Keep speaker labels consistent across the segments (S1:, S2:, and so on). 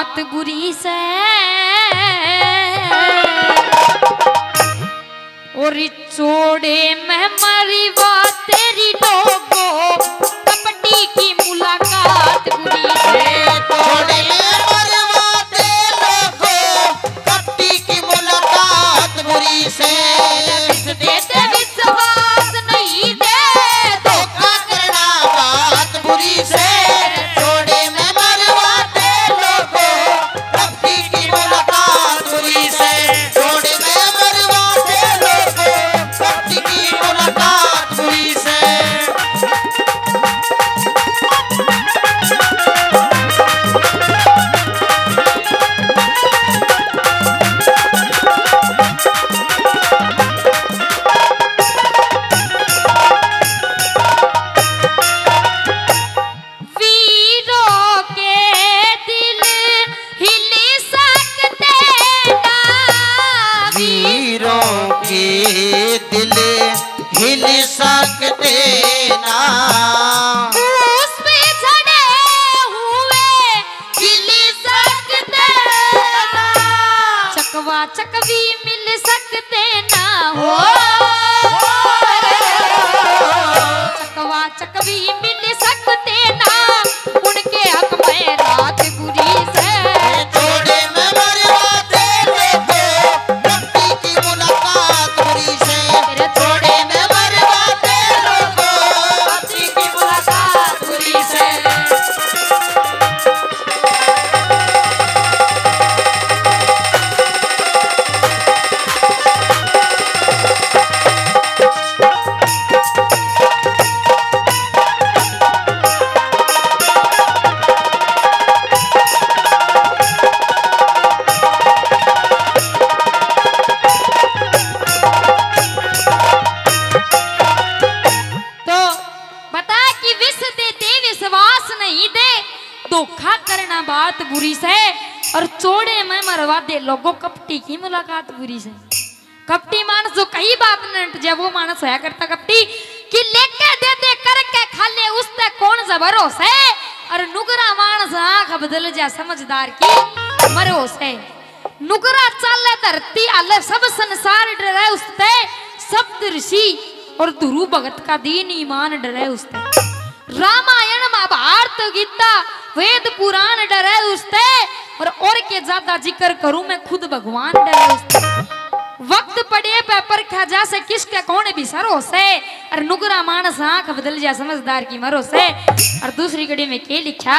S1: बात बुरी से। और चोड़े में मरी बात तेरी लोगो चकवा चकवी मिल सकते ना हो। बात बुरी से, और चोड़े में मरवा दे लोगों, कपटी की मुलाकात बुरी से। कपटी मानस जो कई बात न जब वो मानस होया करता कपटी, कि लेके दे दे करके खाले उसते कौन सा भरोसा? है और नुगरा मानस आँख बदल जा, समझदार की भरोसा है नुगरा चाले धरती आले, सब संसार डरे उसते सप्त ऋषि और ध्रुव भगत का दीन ईमान डरे उसते। रामायण महाभारत गीता वेद पुराण डरे उसते, और और के ज़्यादा ज़िक्र करूँ मैं खुद भगवान डरे उसते। वक्त पड़े पेपर खा जा से किसके कौन भी सरो से और नुगरा मानस आँख बदल जा समझदार की मरो से और दूसरी कड़ी में के लिखा?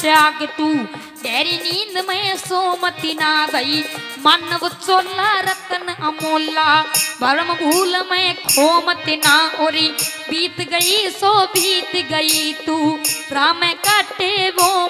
S1: त्याग तू। तेरी नींद में सोमती ना गई। मानव चोला रतन अमोला। भरम भूल में खोमत ना ओरी बीत गई, सो बीत गई तू। राम काटे वो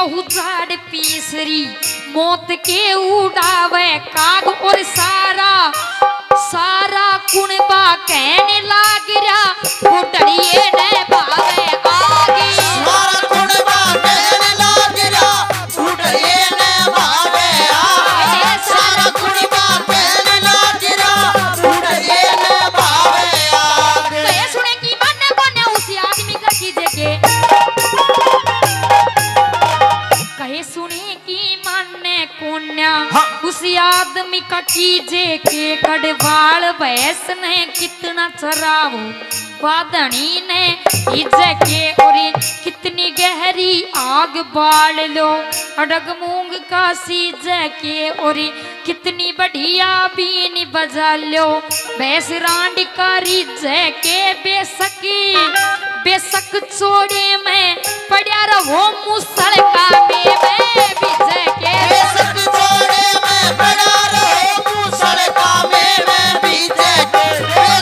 S1: की झाड़ पीसरी मौत के उड़ावे काग कोन्या उसी आदमी का कीजे के कड़वाल भैंस ने कितना चरावो वादनी ने इजे के और कितनी गहरी आग बाल लो अडग मूंग का सीजे के और कितनी बढ़िया बीन बजा लो भैंस रांड का रिजे के बेसकी बेसक छोड़े में पड़ा रहो मुसल का में में बिजे के
S2: में मैं बीते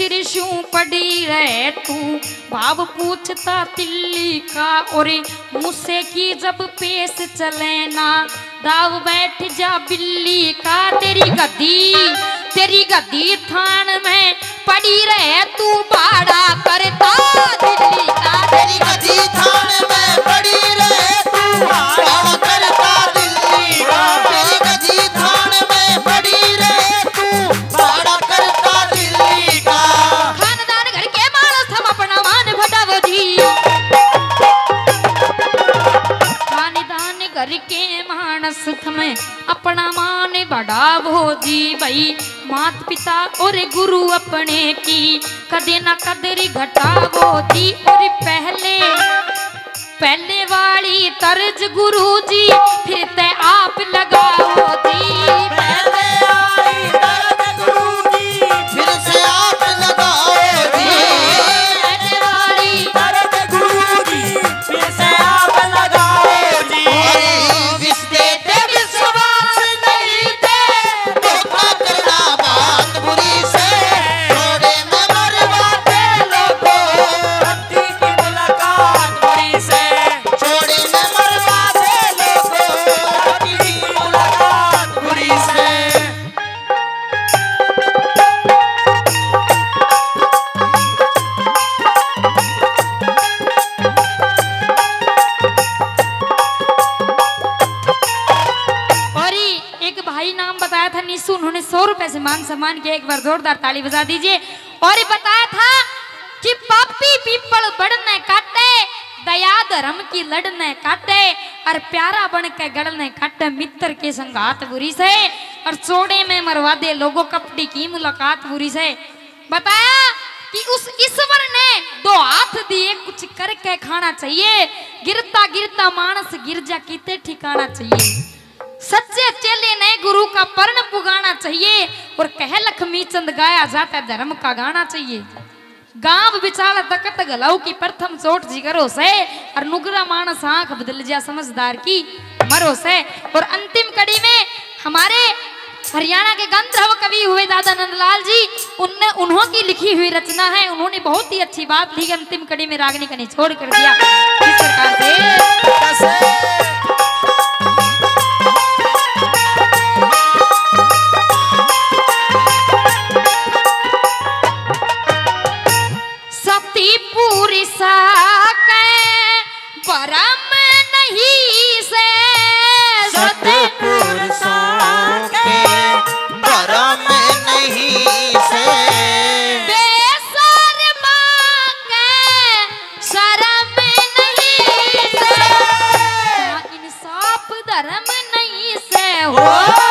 S1: सिर शू पड़ी रहे तू। भाव पूछता तिल्ली का और मुझसे की जब पेश चले ना? दाव बैठ जा बिल्ली का, तेरी गद्दी तेरी गद्दी थान में पड़ी रहे तू। बाड़ा करता दिल्ली का,
S2: तेरी गदी थान में पड़ी रहे तू। बाड़ा करता
S1: भाई मात पिता और गुरु अपने की। कदे ना कदरी घटावो जी और पहले पहले वाली तर्ज गुरु जी फिर ते आप लगाओ मान सम्मान किया, एक बार जोरदार ताली बजा दीजिए। और ये बताया था कि पापी पीपल बढ़ने काटे दया धर्म की लड़ने काटे, और प्यारा बन के गड़ने काटे मित्र के संगात बुरी से, और चोड़े में मरवा दे लोगों कपटी की मुलाकात बुरी से। बताया कि उस ईश्वर ने दो हाथ दिए, कुछ करके खाना चाहिए गिरता गिरता मानस गिर जा किते ठिकाना चाहिए। सच्चे चेले ने गुरु का पर्ण पुगाना चाहिए और कह लक्ष्मी चंद गाया जाता है धर्म का गाना चाहिए। गाँव बिचाल तकत गलाऊ की प्रथम चोट जी करो से और नुगरा मानस आँख बदल जा समझदार की मरो से। और अंतिम कड़ी में हमारे हरियाणा के गंधर्व कवि हुए दादा नंदलाल जी, उनने उन्हों की लिखी हुई रचना है। उन्होंने बहुत ही अच्छी बात लिखी अंतिम कड़ी में रागनी का निचोड़ कर दिया। इस प्रकार से Oh!